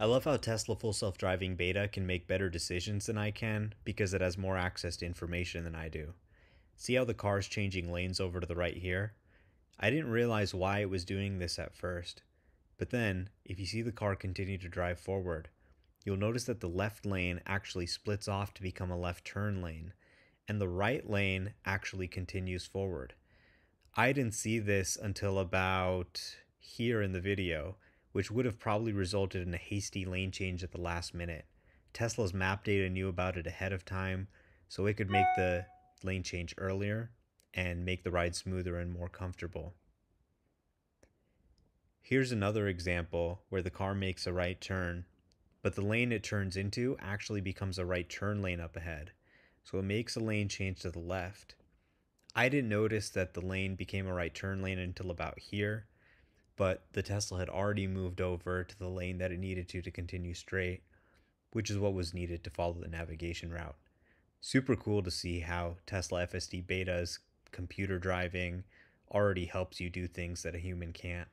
I love how Tesla full self driving beta can make better decisions than I can because it has more access to information than I do. See how the car is changing lanes over to the right here? I didn't realize why it was doing this at first. But then, if you see the car continue to drive forward, you'll notice that the left lane actually splits off to become a left turn lane, and the right lane actually continues forward. I didn't see this until about here in the video, which would have probably resulted in a hasty lane change at the last minute. Tesla's map data knew about it ahead of time, so it could make the lane change earlier and make the ride smoother and more comfortable. Here's another example where the car makes a right turn, but the lane it turns into actually becomes a right turn lane up ahead. So it makes a lane change to the left. I didn't notice that the lane became a right turn lane until about here, but the Tesla had already moved over to the lane that it needed to to continue straight, which is what was needed to follow the navigation route. Super cool to see how Tesla FSD Beta's computer driving already helps you do things that a human can't.